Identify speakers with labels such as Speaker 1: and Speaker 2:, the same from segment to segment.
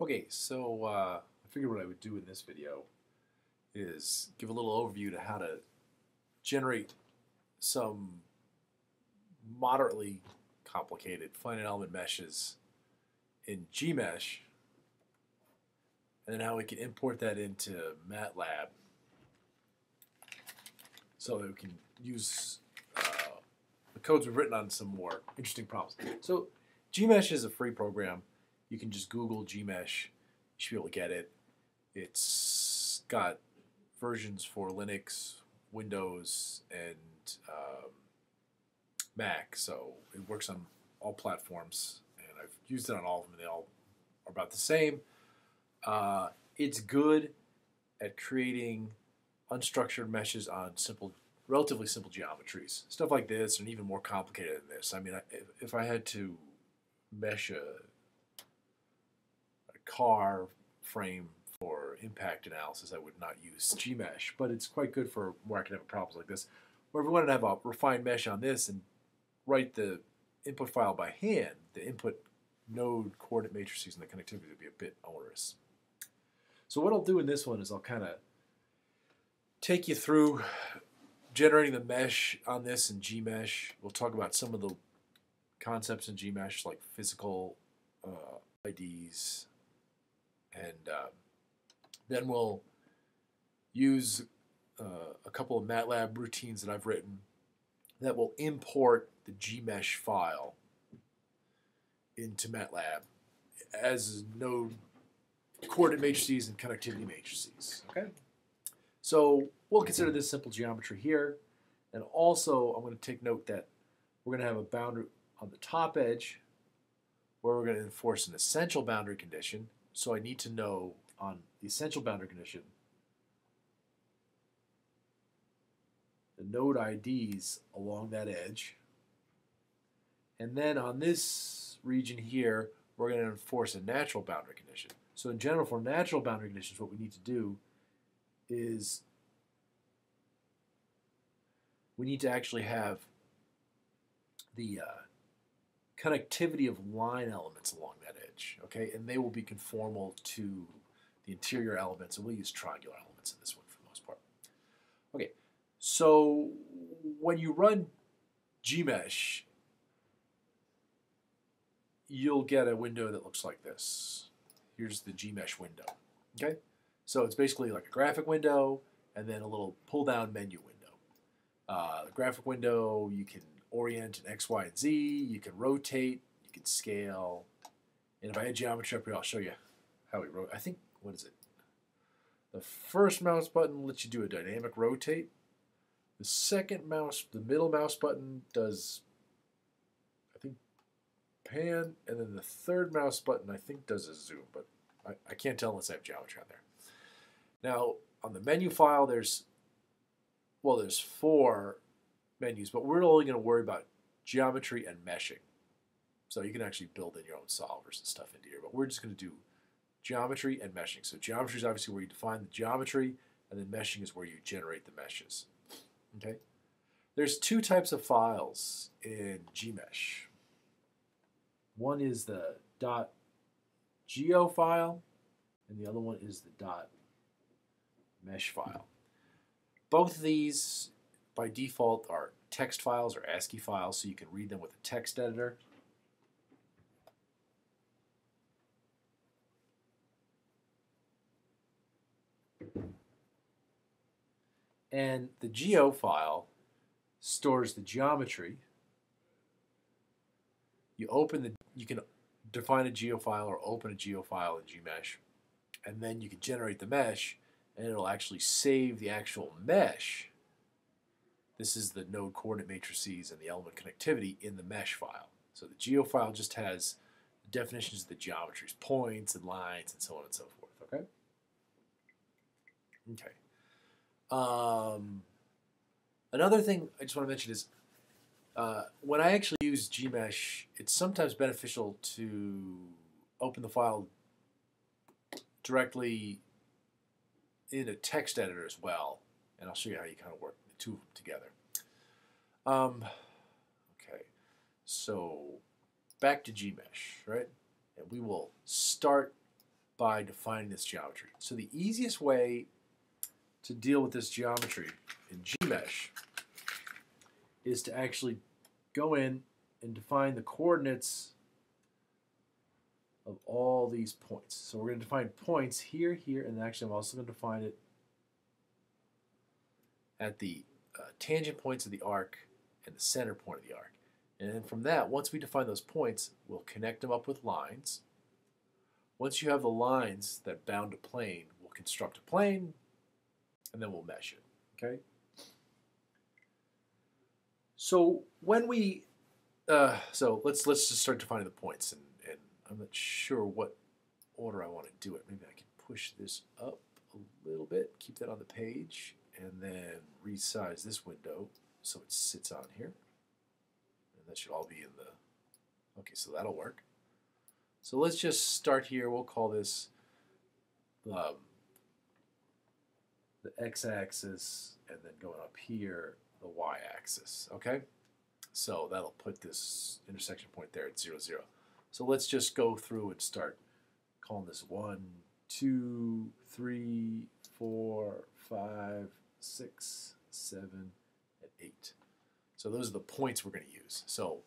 Speaker 1: Okay, so uh, I figured what I would do in this video is give a little overview to how to generate some moderately complicated finite element meshes in Gmsh, and then how we can import that into MATLAB so that we can use uh, the codes we've written on some more interesting problems. So Gmsh is a free program. You can just Google Gmsh. You should be able to get it. It's got versions for Linux, Windows, and um, Mac, so it works on all platforms. And I've used it on all of them, and they all are about the same. Uh, it's good at creating unstructured meshes on simple, relatively simple geometries. Stuff like this, and even more complicated than this. I mean, if, if I had to mesh a car frame for impact analysis, I would not use Gmsh, but it's quite good for more academic problems like this. If we wanted to have a refined mesh on this and write the input file by hand, the input node coordinate matrices and the connectivity would be a bit onerous. So what I'll do in this one is I'll kind of take you through generating the mesh on this in Gmsh. We'll talk about some of the concepts in Gmsh like physical uh, IDs, and uh, then we'll use uh, a couple of MATLAB routines that I've written that will import the Gmsh file into MATLAB as node coordinate matrices and connectivity matrices. Okay, so we'll consider this simple geometry here, and also I'm going to take note that we're going to have a boundary on the top edge where we're going to enforce an essential boundary condition. So I need to know on the essential boundary condition the node IDs along that edge. And then on this region here, we're going to enforce a natural boundary condition. So in general, for natural boundary conditions, what we need to do is we need to actually have the uh, connectivity of line elements along that edge, okay? And they will be conformal to the interior elements, and we'll use triangular elements in this one for the most part. Okay, so when you run Gmsh, you'll get a window that looks like this. Here's the Gmsh window, okay? So it's basically like a graphic window and then a little pull-down menu window. Uh, the graphic window, you can orient in X, Y, and Z. You can rotate. You can scale. And if I had geometry up here, I'll show you how we wrote. I think, what is it? The first mouse button lets you do a dynamic rotate. The second mouse, the middle mouse button does, I think, pan. And then the third mouse button, I think, does a zoom. But I, I can't tell unless I have geometry on there. Now, on the menu file, there's, well, there's four menus, but we're only going to worry about geometry and meshing. So you can actually build in your own solvers and stuff into here, but we're just going to do geometry and meshing. So geometry is obviously where you define the geometry, and then meshing is where you generate the meshes. Okay. There's two types of files in Gmsh. One is the .geo file, and the other one is the .mesh file. Both of these by default are text files or ASCII files, so you can read them with a text editor. And the geo file stores the geometry. You open the, you can define a geo file or open a geo file in Gmsh, and then you can generate the mesh, and it'll actually save the actual mesh this is the node coordinate matrices and the element connectivity in the mesh file. So the geo file just has definitions of the geometries, points and lines and so on and so forth, okay? Okay. Um, another thing I just want to mention is uh, when I actually use Gmsh, it's sometimes beneficial to open the file directly in a text editor as well. And I'll show you how you kind of work the two of them together. Um, okay, so back to Gmsh, right? And we will start by defining this geometry. So the easiest way to deal with this geometry in Gmsh is to actually go in and define the coordinates of all these points. So we're going to define points here, here, and actually I'm also going to define it at the uh, tangent points of the arc and the center point of the arc. And then from that, once we define those points, we'll connect them up with lines. Once you have the lines that bound a plane, we'll construct a plane, and then we'll mesh it, okay? So when we, uh, so let's let's just start defining the points, and, and I'm not sure what order I want to do it. Maybe I can push this up a little bit, keep that on the page, and then resize this window so it sits on here. And that should all be in the, okay, so that'll work. So let's just start here. We'll call this um, the x-axis, and then going up here, the y-axis, okay? So that'll put this intersection point there at 0, 0. So let's just go through and start calling this 1, 2, 3, 4, 5, 6, 7, and 8. So those are the points we're going to use. So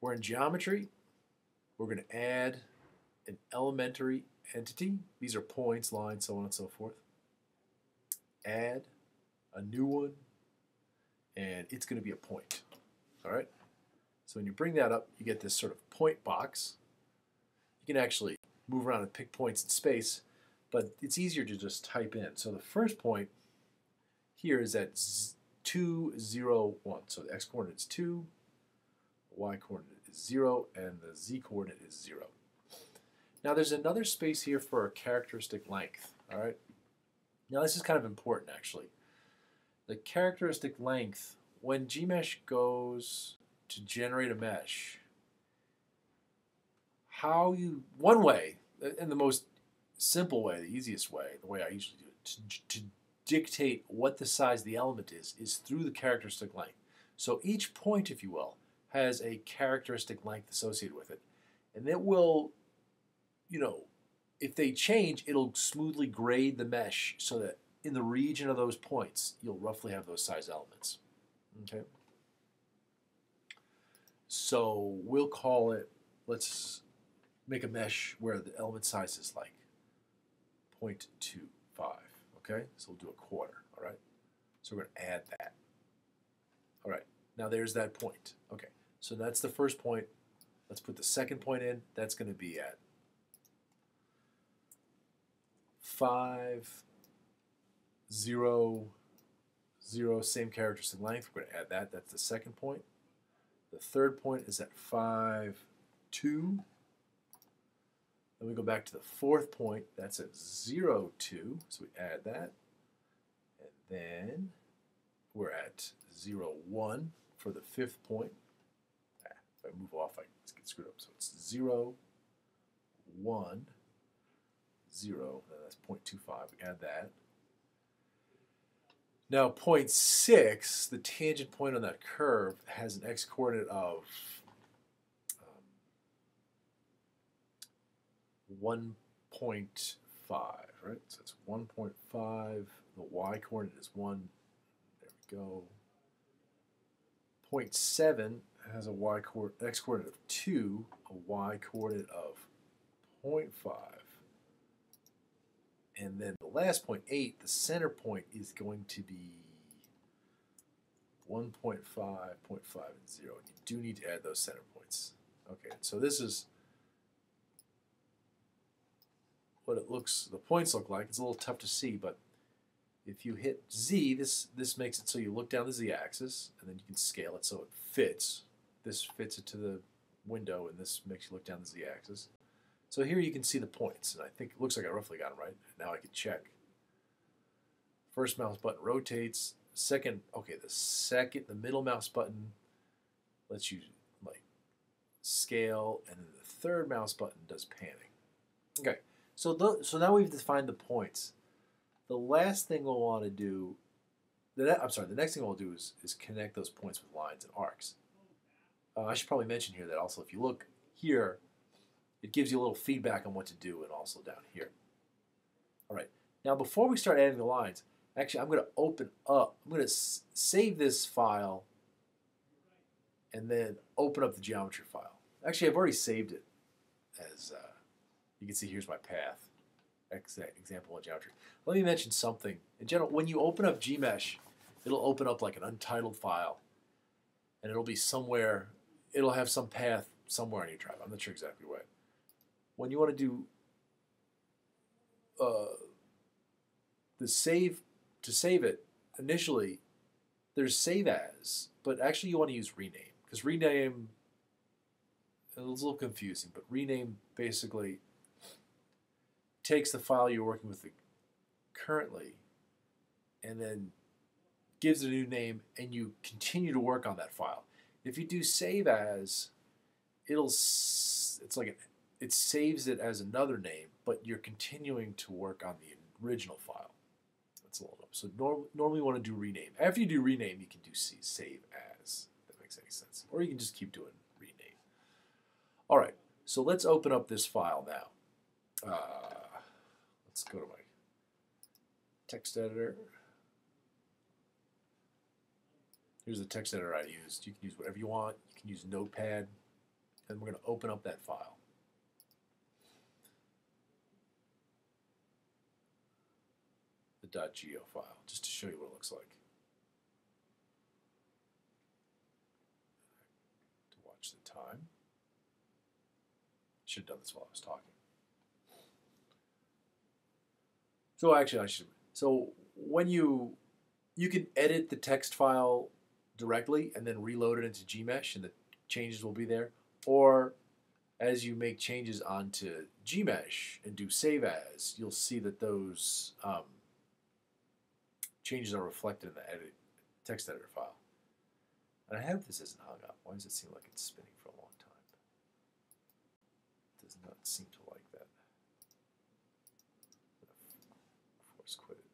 Speaker 1: we're in geometry. We're going to add an elementary entity. These are points, lines, so on and so forth. Add a new one, and it's going to be a point. All right? So when you bring that up, you get this sort of point box. You can actually move around and pick points in space, but it's easier to just type in. So the first point here is at 2, 0, 1. So the x-coordinate is 2, the y-coordinate is 0, and the z-coordinate is 0. Now there's another space here for a characteristic length, all right? Now this is kind of important actually. The characteristic length, when Gmsh goes to generate a mesh, how you, one way, uh, in the most simple way, the easiest way, the way I usually do it, to, to dictate what the size of the element is, is through the characteristic length. So each point, if you will, has a characteristic length associated with it. And it will, you know, if they change, it'll smoothly grade the mesh so that in the region of those points, you'll roughly have those size elements. Okay. So we'll call it, let's make a mesh where the element size is like 0.25. Okay, so we'll do a quarter. All right, so we're going to add that. All right, now there's that point. Okay, so that's the first point. Let's put the second point in. That's going to be at 5, 0, 0, same characteristic length. We're going to add that. That's the second point. The third point is at 5, 2. Then we go back to the fourth point. That's at 0, 2. So we add that. And then we're at 0, 1 for the fifth point. Ah, if I move off, I get screwed up. So it's 0, 1, 0. That's 0.25. We add that. Now, point 0.6, the tangent point on that curve, has an x-coordinate of um, 1.5, right? So it's 1.5. The y-coordinate is 1. There we go. Point 0.7 has a y x-coordinate of 2, a y-coordinate of 0.5. And then the last point, 8, the center point is going to be 1.5, 0.5, and 0. You do need to add those center points. Okay, so this is what it looks, the points look like. It's a little tough to see, but if you hit Z, this, this makes it so you look down the Z axis, and then you can scale it so it fits. This fits it to the window, and this makes you look down the Z axis. So here you can see the points, and I think it looks like I roughly got them right. Now I can check. First mouse button rotates. Second, okay, the second, the middle mouse button lets you like scale, and then the third mouse button does panning. Okay, so so now we've defined the points. The last thing we'll want to do, the I'm sorry, the next thing we'll do is, is connect those points with lines and arcs. Uh, I should probably mention here that also if you look here, it gives you a little feedback on what to do and also down here. All right, now before we start adding the lines, actually I'm going to open up, I'm going to save this file and then open up the geometry file. Actually, I've already saved it as, uh, you can see here's my path, example of geometry. Let me mention something. In general, when you open up Gmsh, it'll open up like an untitled file and it'll be somewhere, it'll have some path somewhere on your drive. I'm not sure exactly what. When you want to do uh, the save, to save it, initially, there's save as, but actually you want to use rename. Because rename, it's a little confusing, but rename basically takes the file you're working with currently and then gives it a new name and you continue to work on that file. If you do save as, it'll it's like an, it saves it as another name, but you're continuing to work on the original file. That's a little so norm, normally you want to do rename. After you do rename, you can do save as. That makes any sense, or you can just keep doing rename. All right, so let's open up this file now. Uh, let's go to my text editor. Here's the text editor I used. You can use whatever you want. You can use Notepad. And we're going to open up that file. The .geo file, just to show you what it looks like. To watch the time. Should have done this while I was talking. So actually, I should. So when you you can edit the text file directly and then reload it into Gmsh and the changes will be there. Or as you make changes onto Gmsh and do save as, you'll see that those um, changes are reflected in the edit, text editor file. And I hope this isn't hung up. Why does it seem like it's spinning for a long time? It does not seem to like that. Force quit it.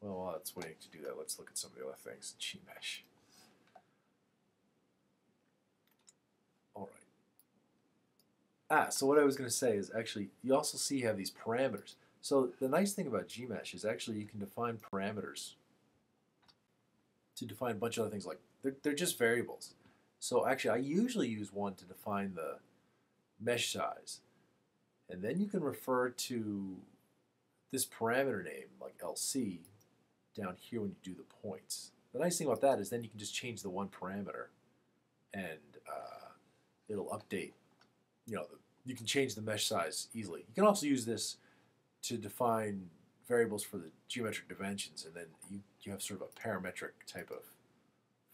Speaker 1: Well, while it's waiting to do that, let's look at some of the other things. in Gmsh. All right. Ah, so what I was going to say is actually, you also see you have these parameters. So the nice thing about Gmsh is actually you can define parameters to define a bunch of other things like they're, they're just variables. So actually, I usually use one to define the mesh size. And then you can refer to this parameter name, like LC, down here when you do the points. The nice thing about that is then you can just change the one parameter and uh, it'll update, you know, you can change the mesh size easily. You can also use this to define variables for the geometric dimensions and then you, you have sort of a parametric type of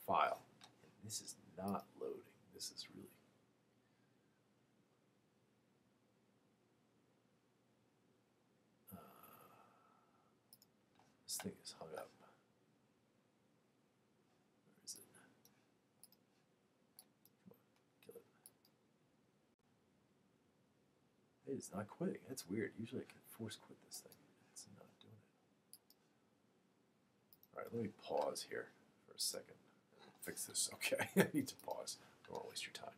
Speaker 1: file. And this is not loading. This is really uh, This thing is hung up. Where is it? Come on, kill it. It is not quitting. That's weird. Usually I can force quit this thing. It's not doing it. Alright, let me pause here for a second. Fix this. Okay, I need to pause. Don't want to waste your time.